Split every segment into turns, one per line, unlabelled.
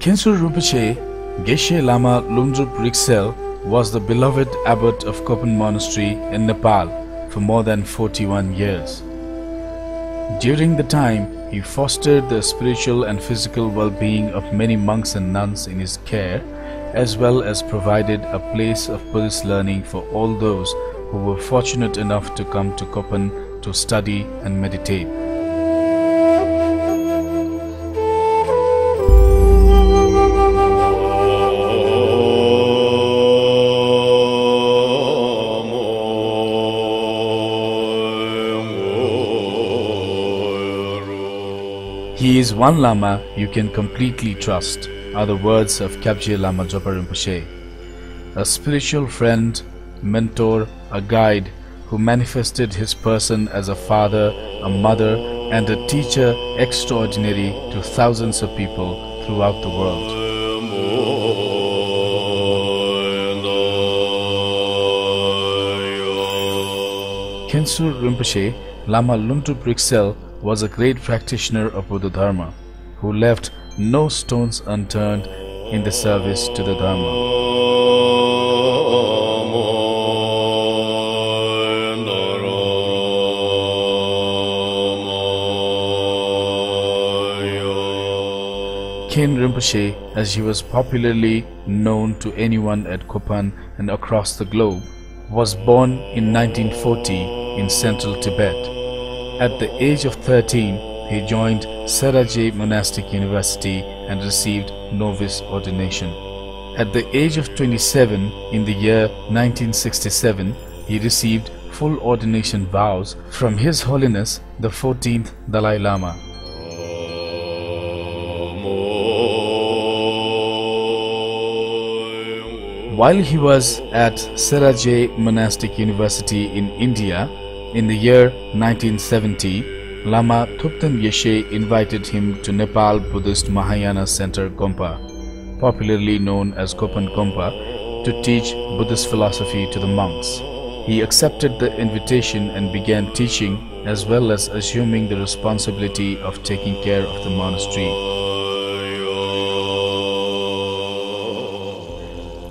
Khensur Rinpoche, Geshe Lama Lhundrup Rigsel was the beloved abbot of Kopan Monastery in Nepal for more than 41 years. During the time, he fostered the spiritual and physical well-being of many monks and nuns in his care, as well as provided a place of Buddhist learning for all those who were fortunate enough to come to Kopan to study and meditate. He is one Lama you can completely trust, are the words of Kyabje Lama Zopa Rinpoche. A spiritual friend, mentor, a guide who manifested his person as a father, a mother, and a teacher extraordinary to thousands of people throughout the world. Khensur Rinpoche, Lama Rigsel, was a great practitioner of Buddha Dharma who left no stones unturned in the service to the Dharma. Khen Rinpoche, as he was popularly known to anyone at Kopan and across the globe, was born in 1940 in central Tibet. At the age of 13, he joined Sera Je Monastic University and received novice ordination. At the age of 27, in the year 1967, he received full ordination vows from His Holiness the 14th Dalai Lama. While he was at Sera Je Monastic University in India in the year 1970, Lama Thupten Yeshe invited him to Nepal Buddhist Mahayana Center Gompa, popularly known as Kopan Gompa, to teach Buddhist philosophy to the monks. He accepted the invitation and began teaching as well as assuming the responsibility of taking care of the monastery.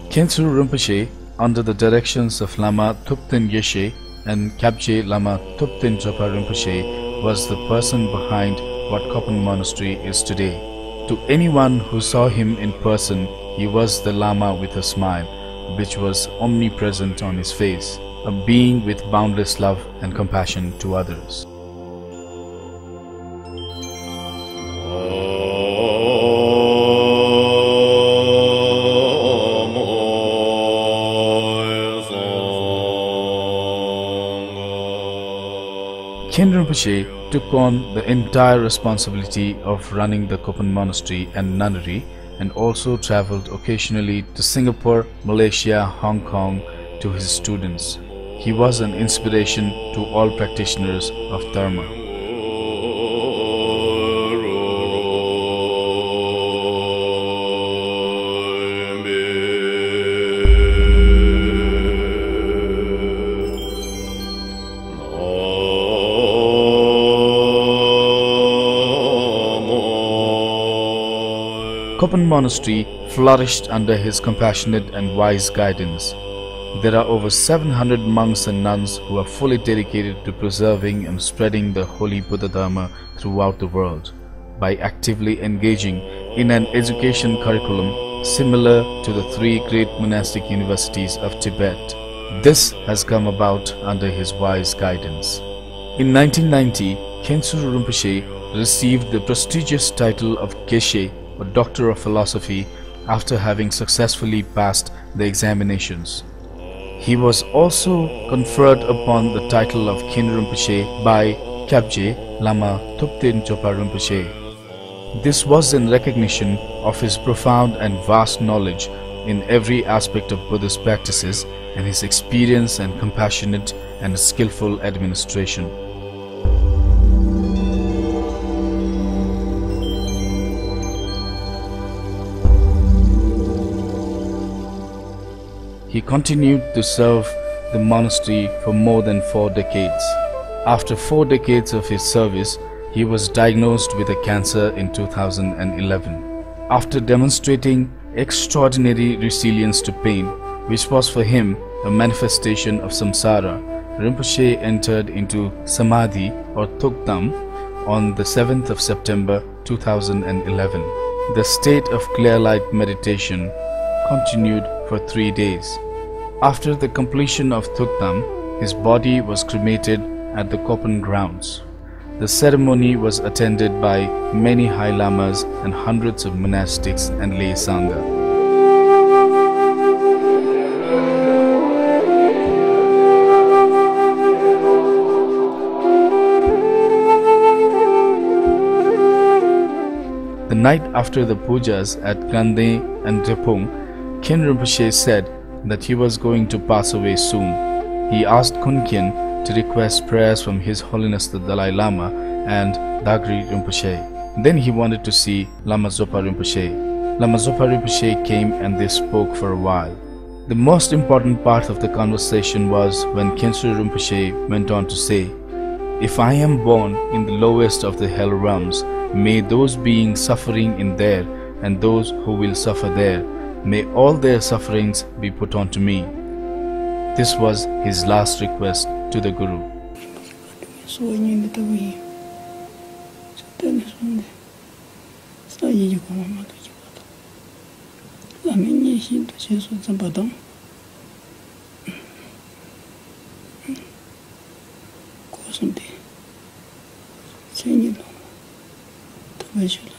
Khensur Rinpoche, under the directions of Lama Thupten Yeshe and Kyabje Lama Thupten Zopa Rinpoche, was the person behind what Kopan Monastery is today. To anyone who saw him in person, he was the Lama with a smile, which was omnipresent on his face, a being with boundless love and compassion to others. Oh. Khen Rinpoche took on the entire responsibility of running the Kopan Monastery and Nunnery and also traveled occasionally to Singapore, Malaysia, Hong Kong to his students. He was an inspiration to all practitioners of Dharma. Kopan Monastery flourished under his compassionate and wise guidance. There are over 700 monks and nuns who are fully dedicated to preserving and spreading the holy Buddha Dharma throughout the world by actively engaging in an education curriculum similar to the three great monastic universities of Tibet. This has come about under his wise guidance. In 1990, Khensur Rinpoche received the prestigious title of Geshe, or Doctor of Philosophy, after having successfully passed the examinations. He was also conferred upon the title of Khen Rinpoche by Kyabje Lama Thupten Zopa Rinpoche. This was in recognition of his profound and vast knowledge in every aspect of Buddhist practices and his experience and compassionate and skillful administration. He continued to serve the monastery for more than four decades. After four decades of his service, he was diagnosed with a cancer in 2011. After demonstrating extraordinary resilience to pain, which was for him a manifestation of samsara, Rinpoche entered into Samadhi or Thuktam on the 7th of September 2011. The state of clear light meditation continued for three days. After the completion of Thuktam, his body was cremated at the Kopan grounds. The ceremony was attended by many High Lamas and hundreds of monastics and lay Sangha. The night after the pujas at Ganden and Drepung, Khen Rinpoche said that he was going to pass away soon. He asked Kunkhen to request prayers from His Holiness the Dalai Lama and Dagri Rinpoche. Then he wanted to see Lama Zopa Rinpoche. Lama Zopa Rinpoche came and they spoke for a while. The most important part of the conversation was when Khensur Rinpoche went on to say, If I am born in the lowest of the hell realms, May those beings suffering in there and those who will suffer there, may all their sufferings be put onto me. This was his last request to the Guru.
Vejo lá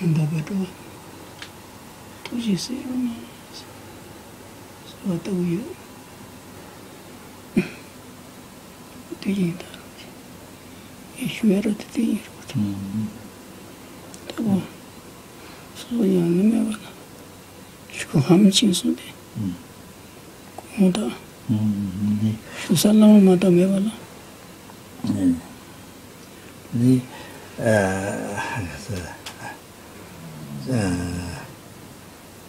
bāba tuwa tūshī sēyō mā sō tāu yō tūyīn tā yī shuwa rā tā tūyīn rā tā tā wā sō yā nā mē wā nā shukū hām chīn sō tē kōng tā shū sā nā wā mā tā mē wā nā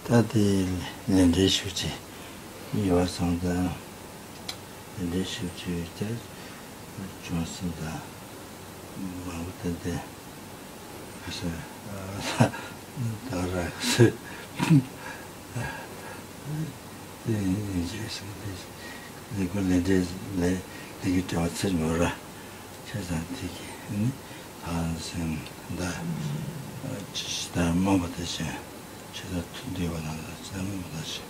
다들 연재 수지 이와성다 연재 수지 때 좋았습니다. 뭐 어떤데 그래서 아, 다라 그 네, 이제 그래서 이거 내제 내 되게 좋았지 뭐라 세상티기 응 한생 나 진짜 뭐부터지 제가 tundiwa nada 진짜 뭐부터지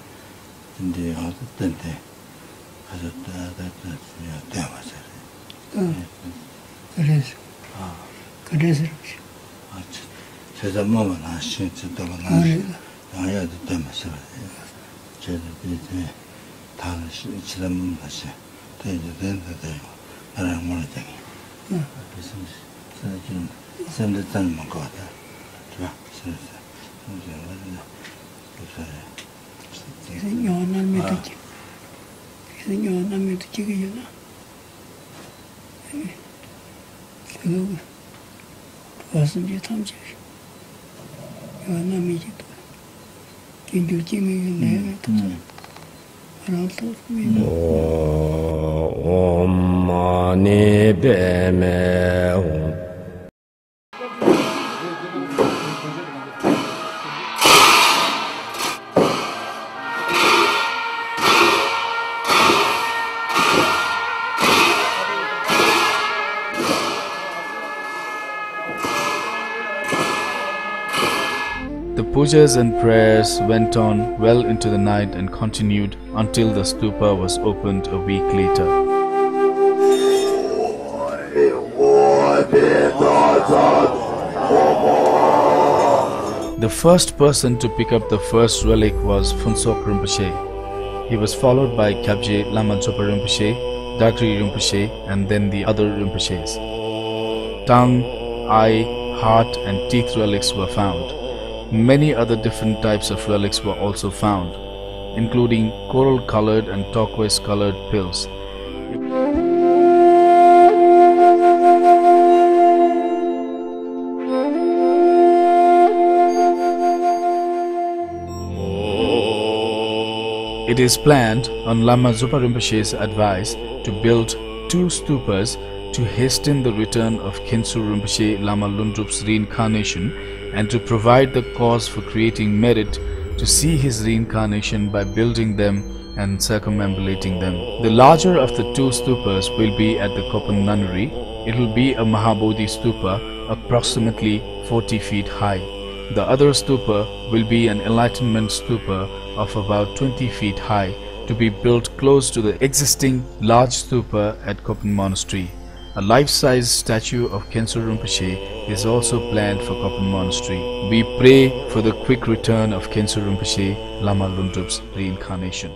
근데 어떤데 가서 다다다 그냥 대화하자
응 그래서
아
그래서
아 제가 뭐만 하신 진짜 뭐
아니
아야도 때문에 제가 이제 다른 시점 다시 되게 된다 돼요. 나랑 뭐라 되게.
응.
무슨 제가 좀 샘들 때는 먹고 왔다. 좋아. 그래서 이제 그래서
그래서 요한을 믿었지 그래서 요한을 믿었지 그잖아 그거 도와서 이제 탐지 요한을 믿지도 긴줄증이 내가 또 알아서 믿어
옴 마니 베메
pujas and prayers went on well into the night and continued until the stupa was opened a week later. The first person to pick up the first relic was Phuntsok Rinpoche. He was followed by Kyabje Lama Zopa Rinpoche, Dagri Rinpoche and then the other Rinpoches. Tongue, eye, heart and teeth relics were found. Many other different types of relics were also found, including coral colored and turquoise colored pills. It is planned, on Lama Zopa Rinpoche's advice, to build two stupas to hasten the return of Khensur Rinpoche Lama Lhundrup's reincarnation and to provide the cause for creating merit to see his reincarnation by building them and circumambulating them. The larger of the two stupas will be at the Kopan Nunnery. It will be a Mahabodhi stupa approximately 40 feet high. The other stupa will be an enlightenment stupa of about 20 feet high to be built close to the existing large stupa at Kopan Monastery. A life-size statue of Khensur Rinpoche is also planned for Kopan Monastery. We pray for the quick return of Khensur Rinpoche, Lama Lhundrup's reincarnation.